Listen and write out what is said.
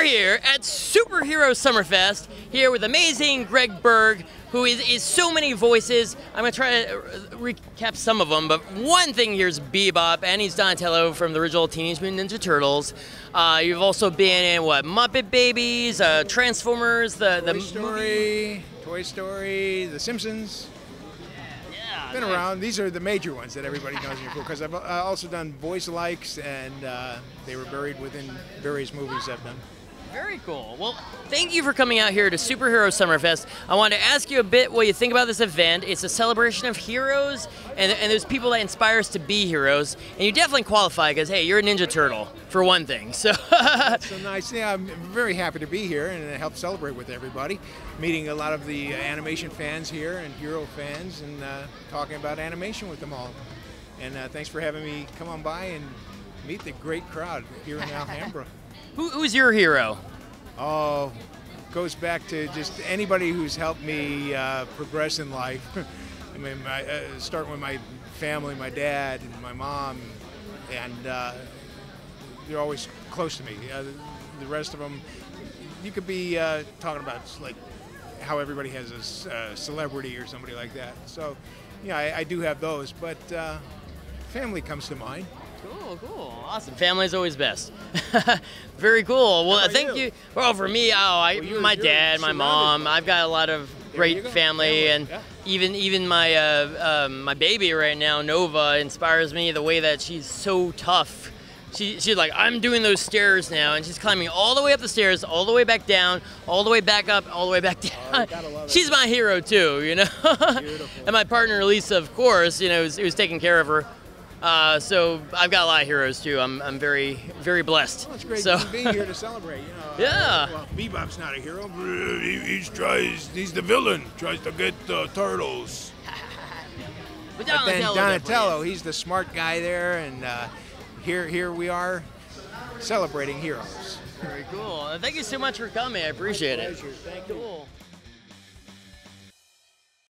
are here at Superhero Summerfest, here with amazing Greg Berg, who is, is so many voices. I'm going to try to recap some of them, but one thing here is Bebop, and he's Donatello from the original Teenage Mutant Ninja Turtles. Uh, you've also been in, what, Muppet Babies, uh, Transformers, the, Toy the Story, Toy Story, The Simpsons. Yeah, Been nice. around. These are the major ones that everybody knows me for because I've uh, also done voice likes and uh, they were buried within various movies I've done. Very cool. Well, thank you for coming out here to Superhero Summerfest. I wanted to ask you a bit what you think about this event. It's a celebration of heroes, and, and there's people that inspire us to be heroes. And you definitely qualify because, hey, you're a Ninja Turtle, for one thing. So, So nice. Yeah, I'm very happy to be here and help celebrate with everybody. Meeting a lot of the animation fans here and hero fans and uh, talking about animation with them all. And uh, thanks for having me come on by and meet the great crowd here in Alhambra. Who, who's your hero? Oh, goes back to just anybody who's helped me uh, progress in life. I mean, my, uh, starting with my family, my dad and my mom, and uh, they're always close to me. Uh, the rest of them, you could be uh, talking about like how everybody has a uh, celebrity or somebody like that. So, yeah, I, I do have those, but family comes to mind. Cool, cool, awesome. Family's always best. Very cool. Well, thank you? you. Well, for me, oh, I, Well, my dad, my mom. I've got a lot of great family, and yeah. even even my uh, um, my baby right now, Nova, inspires me. The way that she's so tough. She, she's like, I'm doing those stairs now, and she's climbing all the way up the stairs, all the way back down, all the way back up, all the way back down. Oh, she's my hero too, you know. And my partner Lisa, of course, you know, who's, who's taking care of her. Uh, so I've got a lot of heroes too. I'm, I'm very very blessed. Well, it's great So to be here to celebrate. You know, Yeah. well, Bebop's not a hero. He, he tries. He's the villain. Tries to get the turtles. but But then Donatello he's the smart guy there, and uh, here here we are celebrating heroes. very cool. Uh, Thank you so much for coming. I appreciate it. Thank you. Cool.